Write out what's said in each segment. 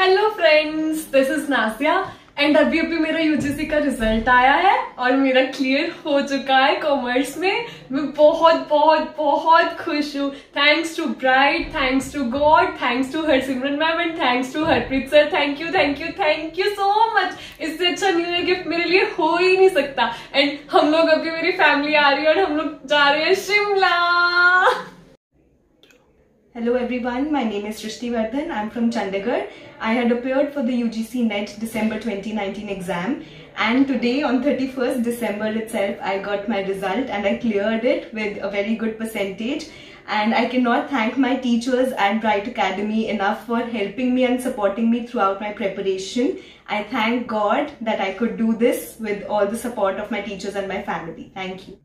Hello friends this is Nasiya and अभी अभी मेरा यूजीसी का रिज़ल्ट आया है और मेरा क्लियर हो चुका है कॉमर्स में। मैं बहुत बहुत बहुत खुश हूँ। Thanks to Bright thanks to God thanks to Harsimran ma'am and thanks to Harpreet sir thank you thank you thank you so much इससे अच्छा न्यू ईयर गिफ्ट मेरे लिए हो ही नहीं सकता। एंड हम लोग अभी मेरी फैमिली आ रही है और हम लोग जा रहे हैं Shimla. Hello everyone, my name is Srishti Vardhan. I'm from Chandigarh. I had appeared for the UGC NET December 2019 exam and today on 31st December itself I got my result and I cleared it with a very good percentage and I cannot thank my teachers at Bright Academy enough for helping me and supporting me throughout my preparation. I thank God that I could do this with all the support of my teachers and my family. Thank you.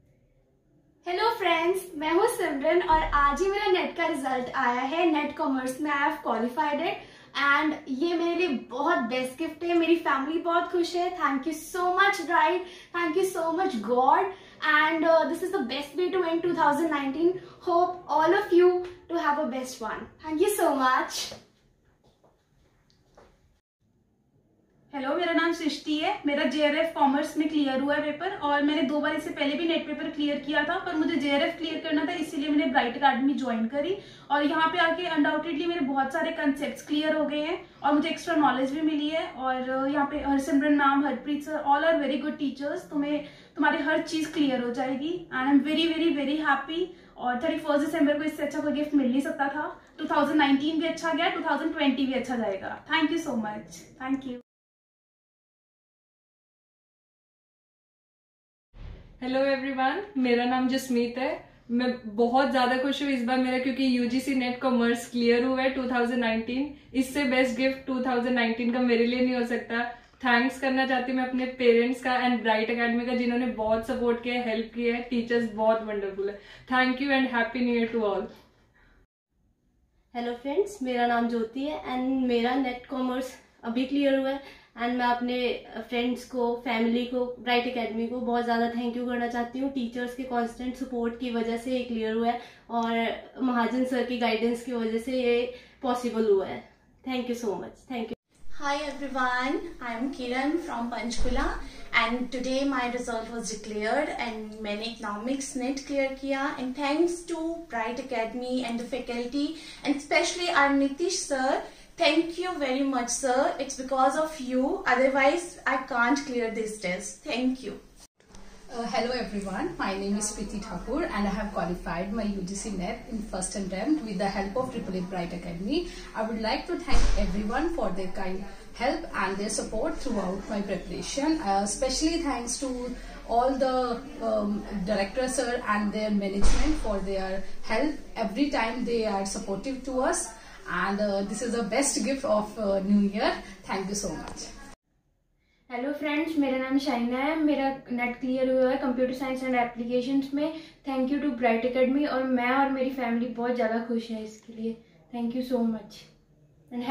Hello friends मैं हूँ सिमरन और आज ही मेरा net का result आया है। NET commerce में I have qualified it and ये मेरे लिए बहुत बेस्ट गिफ्ट है। मेरी फैमिली बहुत खुश है। Thank you so much right thank you so much God and this is the best way to end 2019 hope all of you to have a best one thank you so much hello मेरा नाम सृष्टि है। मेरा JRF commerce में clear हुआ है paper और मैंने दो बार इससे पहले भी नेट पेपर क्लियर किया था, पर मुझे जेआरएफ क्लियर करना था, इसीलिए मैंने ब्राइट अकेडमी ज्वाइन करी और यहाँ पे आके अनडाउटेडली मेरे बहुत सारे कंसेप्ट क्लियर हो गए हैं और मुझे एक्स्ट्रा नॉलेज भी मिली है और यहाँ पे Harsimran ma'am Harpreet sir all are very good teachers तुम्हें, तुम्हारी हर चीज़ क्लियर हो जाएगी। And I am very very very happy और थर्टी फ़र्स्ट दिसंबर को इससे अच्छा कोई गिफ्ट मिल नहीं सकता था। 2019 भी अच्छा गया 2020 भी अच्छा जाएगा। Thank you so much thank you hello everyone मेरा नाम जसमीत है। मैं बहुत ज़्यादा खुश हूँ इस बार मेरा, क्योंकि यूजीसी नेट कॉमर्स क्लियर हुआ है 2019 इससे बेस्ट गिफ्ट 2019 का मेरे लिए नहीं हो सकता। थैंक्स करना चाहती हूँ मैं अपने पेरेंट्स का एंड ब्राइट अकेडमी का, जिन्होंने बहुत सपोर्ट किया हेल्प किया है। टीचर्स बहुत वंडरफुल है। Thank you and happy new year to all hello friends मेरा नाम ज्योति है एंड मेरा नेट कॉमर्स अभी क्लियर हुआ है। एंड मैं अपने फ्रेंड्स को फैमिली को ब्राइट एकेडमी को बहुत ज़्यादा थैंक यू करना चाहती हूँ। टीचर्स के कांस्टेंट सपोर्ट की वजह से ये क्लियर हुआ है और महाजन सर की गाइडेंस की वजह से ये पॉसिबल हुआ है। Thank you so much thank you hi everyone I am Kiran from Panchkula and today my result was declare and मैंने इकनॉमिक्स नेट क्लियर किया and thanks to Bright academy and the faculty and specially R Nitish sir Thank you very much, sir. It's because of you. Otherwise, I can't clear this test. Thank you. Uh, hello everyone, my name is Priti Thakur and I have qualified my UGC NET in first attempt with the help of Triple A Bright Academy. I would like to thank everyone for their kind help and their support throughout my preparation. Uh, especially thanks to all the um, director sir and their management for their help every time they are supportive to us and uh, this is the best gift of uh, New Year. Thank you so much. Hello friends मेरा नाम शाइना है मेरा net clear हुआ है computer science and applications में thank you to Bright academy और मैं और मेरी फैमिली बहुत ज़्यादा खुश है इसके लिए thank you so much and